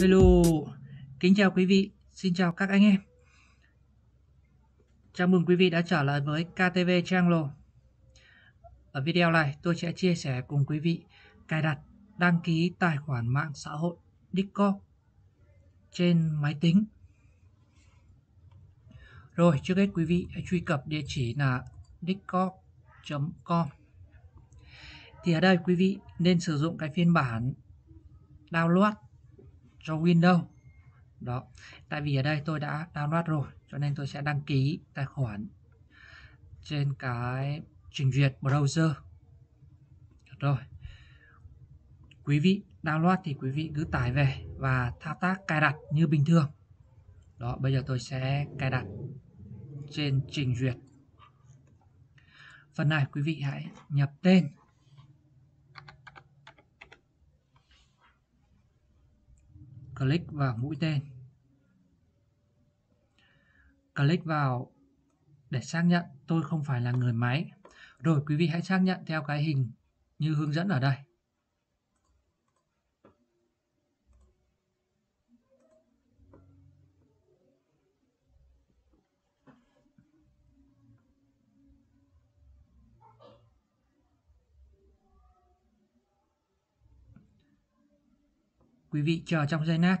Hello, kính chào quý vị, xin chào các anh em. Chào mừng quý vị đã trở lại với KTV Channel. Ở video này tôi sẽ chia sẻ cùng quý vị cài đặt đăng ký tài khoản mạng xã hội Discord trên máy tính. Rồi, trước hết quý vị hãy truy cập địa chỉ là discord.com. Thì ở đây quý vị nên sử dụng cái phiên bản download cho Windows. Đó, tại vì ở đây tôi đã download rồi, cho nên tôi sẽ đăng ký tài khoản trên cái trình duyệt browser. Rồi, quý vị download thì quý vị cứ tải về và thao tác cài đặt như bình thường. Đó, bây giờ tôi sẽ cài đặt trên trình duyệt. Phần này quý vị hãy nhập tên. Click vào mũi tên. Click vào để xác nhận, tôi không phải là người máy. Rồi, quý vị hãy xác nhận theo cái hình như hướng dẫn ở đây. Quý vị chờ trong giây lát.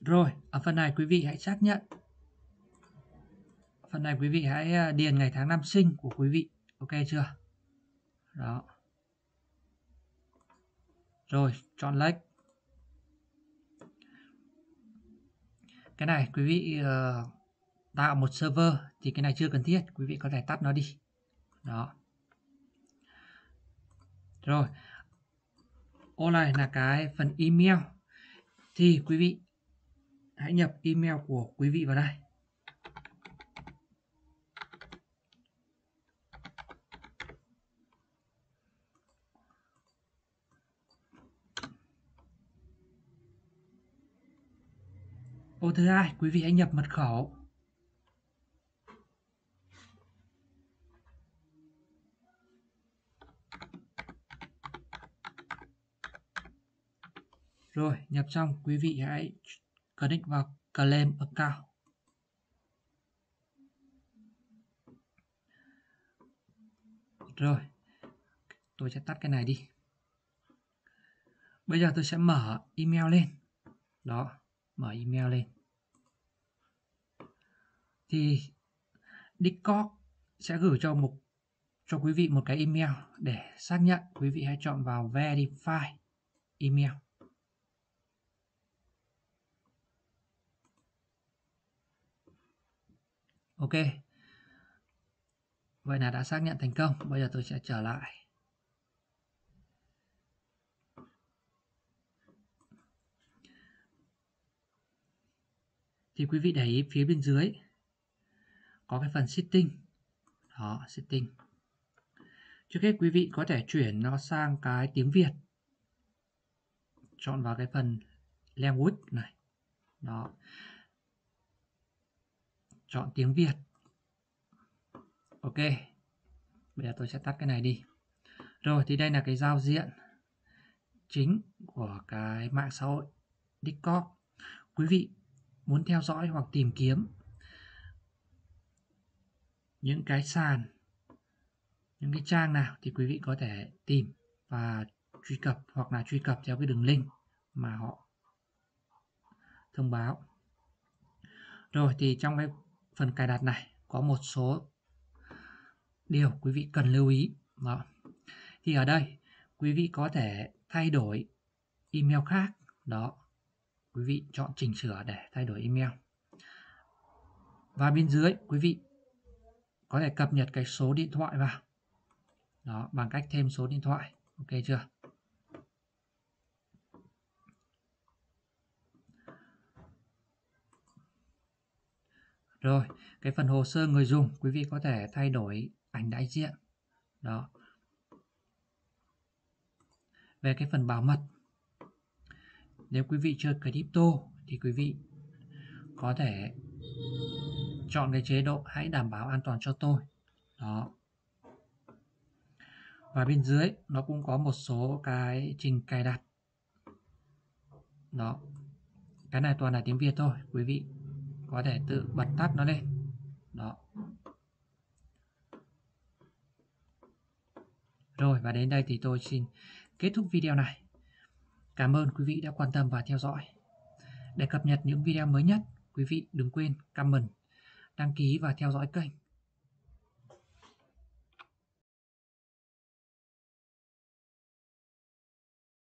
Rồi, ở phần này quý vị hãy xác nhận. Phần này quý vị hãy à, điền ngày tháng năm sinh của quý vị. Ok chưa? Đó. Rồi, chọn lệch. Cái này quý vị uh, tạo một server thì cái này chưa cần thiết. Quý vị có thể tắt nó đi. Đó. Rồi. Ô này là cái phần email. Thì quý vị hãy nhập email của quý vị vào đây. Ô thứ hai, quý vị hãy nhập mật khẩu. Rồi, nhập xong, quý vị hãy click vào claim account. Rồi, tôi sẽ tắt cái này đi. Bây giờ tôi sẽ mở email lên. Đó, mở email lên. Thì Discord sẽ gửi cho một, cho quý vị một cái email để xác nhận. Quý vị hãy chọn vào verify email. Ok. Vậy là đã xác nhận thành công. Bây giờ tôi sẽ trở lại. Thì quý vị để ý phía bên dưới có cái phần setting. Đó, setting. Trước hết quý vị có thể chuyển nó sang cái tiếng Việt. Chọn vào cái phần language này. Đó chọn tiếng Việt. Ok, bây giờ tôi sẽ tắt cái này đi. Rồi, thì đây là cái giao diện chính của cái mạng xã hội Discord. Quý vị muốn theo dõi hoặc tìm kiếm những cái sàn, những cái trang nào thì quý vị có thể tìm và truy cập hoặc là truy cập theo cái đường link mà họ thông báo. Rồi, thì trong cái phần cài đặt này, có một số điều quý vị cần lưu ý. Đó. thì ở đây, quý vị có thể thay đổi email khác. Đó. Quý vị chọn chỉnh sửa để thay đổi email. Và bên dưới, quý vị có thể cập nhật cái số điện thoại vào. Đó, bằng cách thêm số điện thoại. Ok chưa? Rồi, cái phần hồ sơ người dùng quý vị có thể thay đổi ảnh đại diện. Đó. Về cái phần bảo mật nếu quý vị chơi crypto thì quý vị có thể chọn cái chế độ hãy đảm bảo an toàn cho tôi. Đó. Và bên dưới nó cũng có một số cái trình cài đặt. Đó. Cái này toàn là tiếng Việt thôi, quý vị có thể tự bật tắt nó lên. Đó. Rồi và đến đây thì tôi xin kết thúc video này. Cảm ơn quý vị đã quan tâm và theo dõi. Để cập nhật những video mới nhất, quý vị đừng quên comment, đăng ký và theo dõi kênh